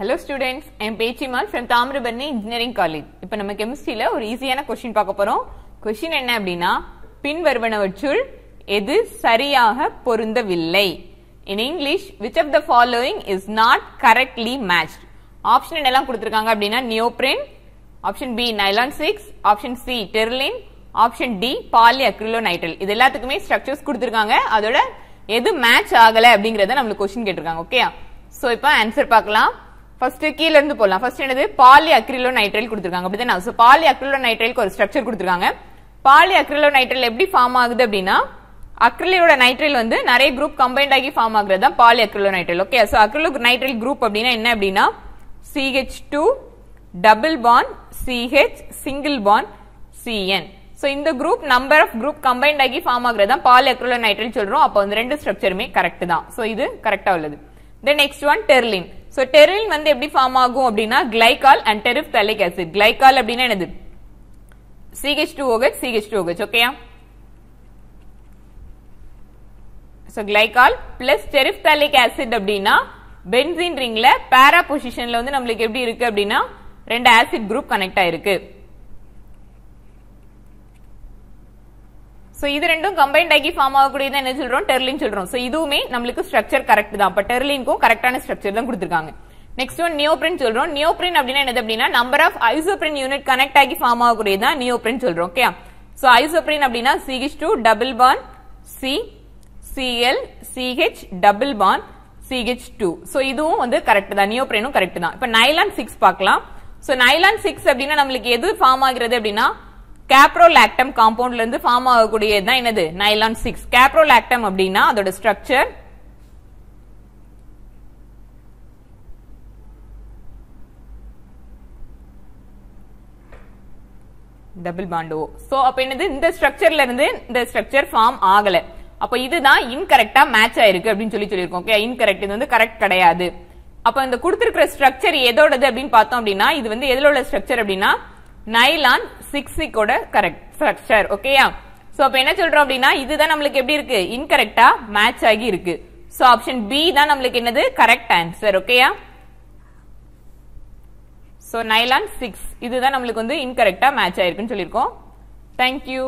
Hello students என் பேச்சிமால் from Thamirabarani engineering college இப்போ நம்ம கெமிஸ்ட்ரியில ஒரு ஈஸியான கொஸ்டின் பார்க்க போறோம். கொஸ்டின் என்ன அப்படின்னா பின்வருவனவற்றுள் எது சரியாக பொருந்தவில்லை? In English which of the following is not correctly match option என்னெல்லாம் கொடுத்துருக்காங்க அப்படின்னா neoprene option B nylon six option C terylene option D poly acrylonitrile இது எல்லாத்துக்குமே ஸ்ட்ரக்சர்ஸ் கொடுத்துருக்காங்க. அதோட எது மேட்ச் ஆகல அப்படிங்கறத நம்மளுக்கு கொஸ்டின் கேட்டிருக்காங்க ஓகே சோ இப்போ ஆன்சர் பார்க்கலாம். ஃபர்ஸ்ட் கீழ இருந்து போலாம் ஃபர்ஸ்ட் என்னது? பாலி அக்ரிலோ நைட்ரைல் கொடுத்துருக்காங்க. அப்படிதானே? சோ பாலி அக்ரிலோ நைட்ரைலுக்கு ஒரு ஸ்ட்ரக்சர் கொடுத்துருக்காங்க. பாலி அக்ரிலோ நைட்ரைல் எப்படி ஃபார்ம் ஆகுது அப்படின்னா அக்ரிலோட நைட்ரைல் வந்து நிறைய குரூப் கம்பைன்ட் ஆகி ஃபார்ம் ஆகுறது தான் poly acrylonitrile okay so acrylonitrile group அப்படின்னா என்ன அப்படின்னா CH two double bond CH single bond CN so இந்த group number of group combined ஆகி ஃபார்ம் ஆகுறது தான் பாலி அக்ரிலோ நைட்ரைல் சொல்றோம். அப்போ வந்து ரெண்டு ஸ்ட்ரக்சருமே கரெக்ட் தான். சோ இது கரெக்டா உள்ளது. Then next one terylene so டெரின் வந்து எப்படி ஃபார்ம் ஆகும் அப்படின்னா glycol and terephthalic acid glycol அப்படின்னா என்னது? CH two OH CH two OH ஓகேயா so glycol plus terephthalic acid அப்படின்னா பென்சின் ரிங்ல பேரா பொசிஷன்ல வந்து நம்மளுக்கு எப்படி இருக்கு அப்படின்னா ரெண்டு ஆசிட் குரூப் கனெக்ட் ஆயிருக்கு. சோ இது ரெண்டும் கம்பைன்ட் ஆகி ஃபார்ம் ஆகக்கூடியது என்ன சொல்றோம்? டெர்லின் சொல்றோம். சோ இதுவுமே நம்மளுக்கு ஸ்ட்ரக்சர் கரெக்ட் தான். அப்ப டெர்லின்க்கும் கரெக்டான ஸ்ட்ரக்சர் தான் கொடுத்துருக்காங்க. நெக்ஸ்ட் ஒன் நியோபிரின் சொல்றோம். நியோபிரின் அப்படின்னா என்னது அப்படின்னா number of isoprene unit connect ஆகி ஃபார்ம் ஆகக்கூடியது தான் நியோபிரின் சொல்றோம் ஓகே சோ ஐசோபிரின் அப்படின்னா CH two double bond C CL CH double bond CH two so இதுவும் வந்து கரெக்ட் தான். நியோபிரினும் கரெக்ட் தான். இப்ப நைலான் சிக்ஸ் பார்க்கலாம். சோ நைலான் சிக்ஸ் அப்படின்னா நம்மளுக்கு எது ஃபார்ம் ஆகிறது அப்படின்னா கேப்ரோலாக்டம் காம்பவுண்ட்ல இருந்து ஃபார்ம் ஆகக்கூடியது தான் என்னது? நைலான் சிக்ஸ் கேப்ரோலாக்டம் அப்படின்னா அதோட ஸ்ட்ரக்சர் டபுள் பாண்டோ சோ அப்ப என்னது? இந்த ஸ்ட்ரக்சர்ல இருந்து இந்த ஸ்ட்ரக்சர் ஃபார்ம் ஆகல. அப்ப இதுதான் இன்கரெக்டா மேட்ச் ஆயிருக்கு அப்படின்னு சொல்லி சொல்லியிருக்கோம் ஓகே இன்கரெக்ட் இது வந்து கரெக்ட் கிடையாது. அப்ப இந்த கொடுத்திருக்கிற ஸ்ட்ரக்சர் எதோடது அப்படின்னு பார்த்தோம் அப்படின்னா இது வந்து எதில் உள்ள ஸ்ட்ரக்சர் அப்படின்னா நைலான் சிக்ஸிக்கோட கரெக்ட் ஸ்ட்ரக்சர் ஓகேயா சோ அப்ப என்ன சொல்றோம் அப்படின்னா இதுதான் நம்மளுக்கு எப்படி இருக்கு? இன்கரெக்டா மேட்ச் ஆகி இருக்கு. சோ ஆப்ஷன் பி தான் நம்மளுக்கு என்னது? கரெக்ட் ஆன்சர் ஓகேயா சோ நைலான் சிக்ஸ் இதுதான் நம்மளுக்கு வந்து இன்கரெக்டா மேட்ச் ஆயிருக்குன்னு சொல்லியிருக்கோம். தேங்க்யூ